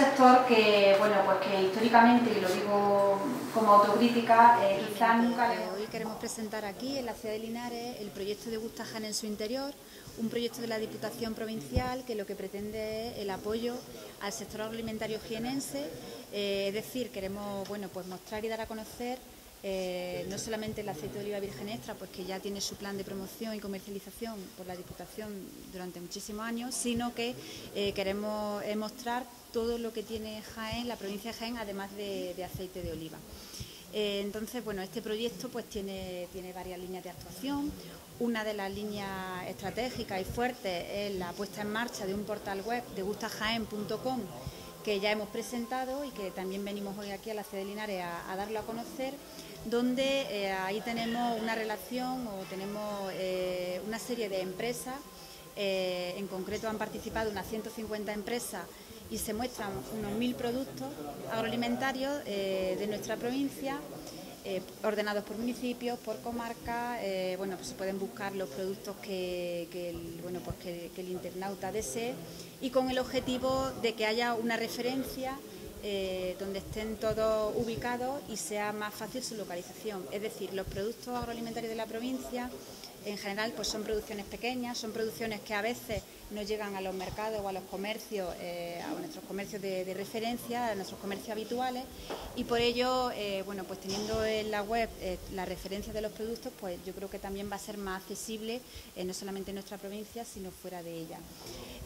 sector que, bueno, pues que históricamente, y lo digo como autocrítica, eh, quizás nunca. Hoy queremos presentar aquí, en la ciudad de Linares, el proyecto de Gustajan en su interior, un proyecto de la Diputación Provincial que lo que pretende es el apoyo al sector agroalimentario jienense, eh, es decir, queremos bueno, pues mostrar y dar a conocer eh, no solamente el aceite de oliva virgen extra, pues que ya tiene su plan de promoción y comercialización por la Diputación durante muchísimos años, sino que eh, queremos eh, mostrar todo lo que tiene Jaén, la provincia de Jaén, además de, aceite de oliva. entonces, bueno, este proyecto pues tiene, tiene varias líneas de actuación. Una de las líneas estratégicas y fuertes es la puesta en marcha de un portal web de gustajaen.com que ya hemos presentado y que también venimos hoy aquí a la ciudad de Linares a darlo a conocer donde eh, ahí tenemos una relación o tenemos eh, una serie de empresas, eh, en concreto han participado unas 150 empresas y se muestran unos mil productos agroalimentarios de nuestra provincia. Ordenados por municipios, por comarca, bueno, pues se pueden buscar los productos que, el, bueno, pues que el internauta desee y con el objetivo de que haya una referencia eh, donde estén todos ubicados y sea más fácil su localización. Es decir, los productos agroalimentarios de la provincia en general pues son producciones pequeñas, son producciones que a veces no llegan a los mercados o a los comercios, eh, a nuestros comercios de, referencia, a nuestros comercios habituales y por ello, eh, bueno, pues teniendo en la web la referencia de los productos, pues yo creo que también va a ser más accesible no solamente en nuestra provincia, sino fuera de ella.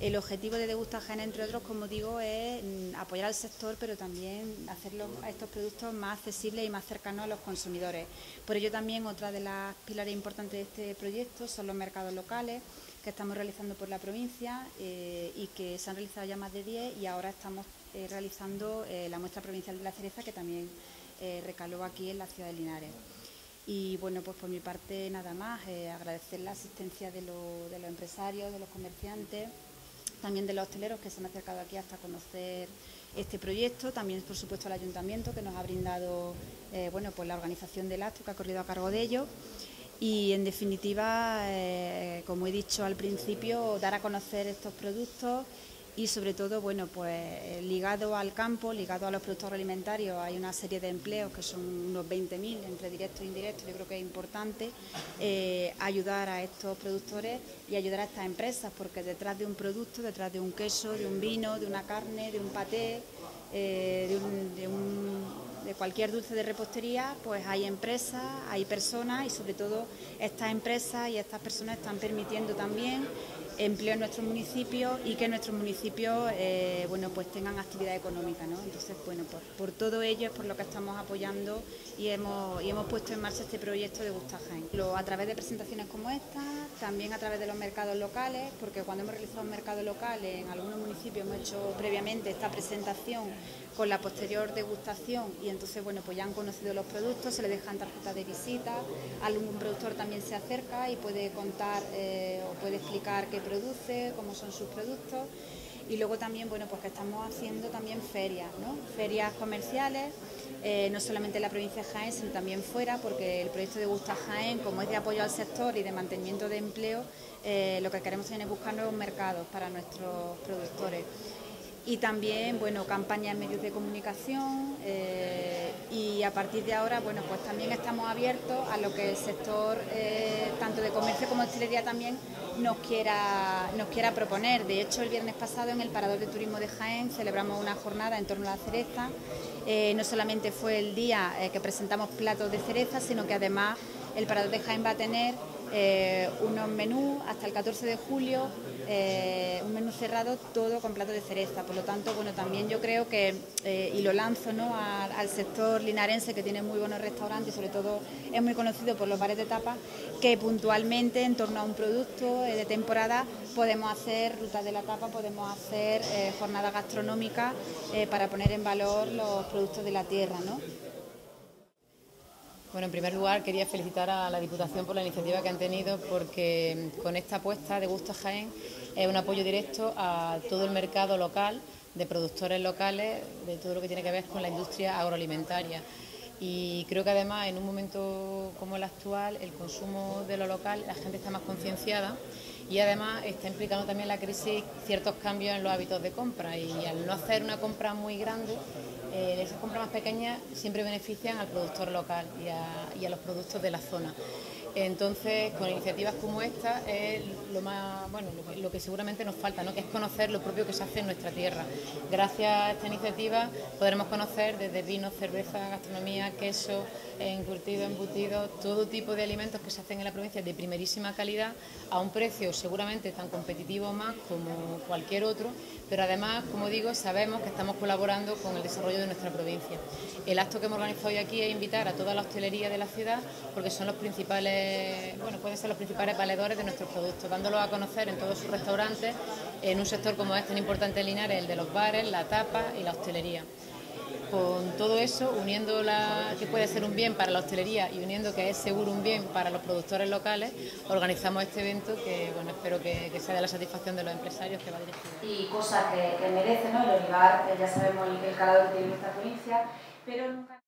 El objetivo de Degustagen, entre otros, como digo, es mm, apoyar al sector, pero también hacer estos productos más accesibles y más cercanos a los consumidores. Por ello también otra de las pilares importantes de este proyecto son los mercados locales que estamos realizando por la provincia eh, y que se han realizado ya más de 10 y ahora estamos eh, realizando eh, la muestra provincial de la cereza que también recaló aquí en la ciudad de Linares. Y bueno, pues por mi parte nada más, agradecer la asistencia de los empresarios, de los comerciantes también de los hosteleros que se han acercado aquí hasta conocer este proyecto, también por supuesto el ayuntamiento que nos ha brindado bueno, pues la organización del acto que ha corrido a cargo de ellos y en definitiva, eh, como he dicho al principio, dar a conocer estos productos y sobre todo, bueno, pues ligado al campo, ligado a los productos alimentarios, hay una serie de empleos que son unos 20.000 entre directos e indirectos. Yo creo que es importante eh, ayudar a estos productores y ayudar a estas empresas, porque detrás de un producto, detrás de un queso, de un vino, de una carne, de un paté, eh, de, de cualquier dulce de repostería, pues hay empresas, hay personas y sobre todo estas empresas y estas personas están permitiendo también empleo en nuestros municipios y que nuestros municipios eh, bueno, pues tengan actividad económica. ¿no? Entonces, bueno, por, por, todo ello es por lo que estamos apoyando y hemos, y hemos puesto en marcha este proyecto de Gustajain. A través de presentaciones como esta, también a través de los mercados locales, porque cuando hemos realizado un mercado local en algunos municipios hemos hecho previamente esta presentación con la posterior degustación y entonces bueno pues ya han conocido los productos, se les dejan tarjetas de visita, algún productor también se acerca y puede contar eh, o puede explicar qué produce, cómo son sus productos y luego también bueno pues que estamos haciendo también ferias, ¿no? ferias comerciales, eh, no solamente en la provincia de Jaén sino también fuera porque el proyecto de Gusta Jaén como es de apoyo al sector y de mantenimiento de empleo eh, lo que queremos también es buscar nuevos mercados para nuestros productores y también bueno campañas en medios de comunicación eh, y a partir de ahora bueno pues también estamos abiertos a lo que el sector eh, tanto de comercio como de hostelería también nos quiera nos quiera proponer. De hecho el viernes pasado en el parador de turismo de Jaén celebramos una jornada en torno a la cereza. Eh, no solamente fue el día que presentamos platos de cereza sino que además el parador de Jaén va a tener unos menús hasta el 14 de julio eh, un menú cerrado todo con plato de cereza. Por lo tanto, bueno, también yo creo que, eh, y lo lanzo ¿no? al sector linarense que tiene muy buenos restaurantes y sobre todo es muy conocido por los bares de tapas, que puntualmente en torno a un producto eh, de temporada podemos hacer rutas de la tapa, podemos hacer jornadas gastronómicas para poner en valor los productos de la tierra. ¿no? Bueno, en primer lugar quería felicitar a la Diputación por la iniciativa que han tenido porque con esta apuesta de Gusto Jaén es un apoyo directo a todo el mercado local de productores locales, de todo lo que tiene que ver con la industria agroalimentaria. Y creo que además en un momento como el actual el consumo de lo local, la gente está más concienciada y además está implicando también la crisis ciertos cambios en los hábitos de compra y al no hacer una compra muy grande, eh, esas compras más pequeñas siempre benefician al productor local y a los productos de la zona. Entonces, con iniciativas como esta es lo más, bueno, lo, que seguramente nos falta, ¿no? que es conocer lo propio que se hace en nuestra tierra. Gracias a esta iniciativa podremos conocer desde vino, cerveza, gastronomía, queso, encurtido, embutido, todo tipo de alimentos que se hacen en la provincia de primerísima calidad a un precio seguramente tan competitivo más como cualquier otro, pero además, como digo, sabemos que estamos colaborando con el desarrollo de nuestra provincia. El acto que hemos organizado hoy aquí es invitar a toda la hostelería de la ciudad porque son los principales bueno, pueden ser los principales valedores de nuestros productos, dándolos a conocer en todos sus restaurantes, en un sector como este tan importante en Linares, el de los bares, la tapa y la hostelería. Con todo eso, uniendo la, que puede ser un bien para la hostelería y uniendo que es seguro un bien para los productores locales, organizamos este evento que bueno, espero que, sea de la satisfacción de los empresarios que va dirigido. Y cosa que, merece, ¿no? El olivar, ya sabemos el, calado que tiene esta provincia, pero nunca...